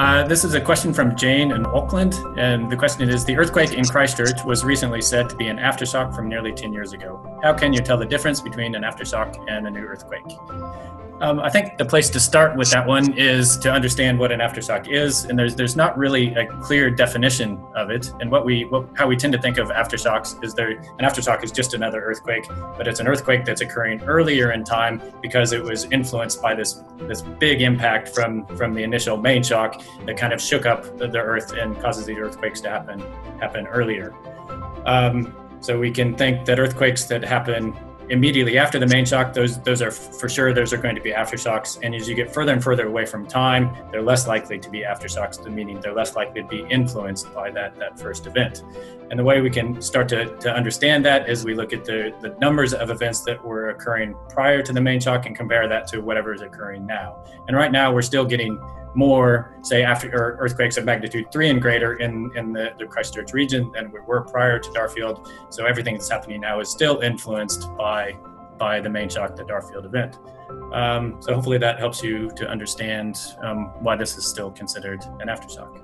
Uh, this is a question from Jane in Auckland, and the question is The earthquake in Christchurch was recently said to be an aftershock from nearly 10 years ago. How can you tell the difference between an aftershock and a new earthquake? Um, I think the place to start with that one is to understand what an aftershock is, and there's there's not really a clear definition of it. And what we what, how we tend to think of aftershocks is there an aftershock is just another earthquake, but it's an earthquake that's occurring earlier in time because it was influenced by this this big impact from from the initial main shock that kind of shook up the, the earth and causes these earthquakes to happen happen earlier. Um, so we can think that earthquakes that happen immediately after the main shock, those those are for sure those are going to be aftershocks. And as you get further and further away from time, they're less likely to be aftershocks, the meaning they're less likely to be influenced by that that first event. And the way we can start to, to understand that is we look at the, the numbers of events that were occurring prior to the main shock and compare that to whatever is occurring now. And right now we're still getting more, say, after earthquakes of magnitude three and greater in, in the, the Christchurch region than we were prior to Darfield. So everything that's happening now is still influenced by by the main shock, the Darfield event. Um, so hopefully that helps you to understand um, why this is still considered an aftershock.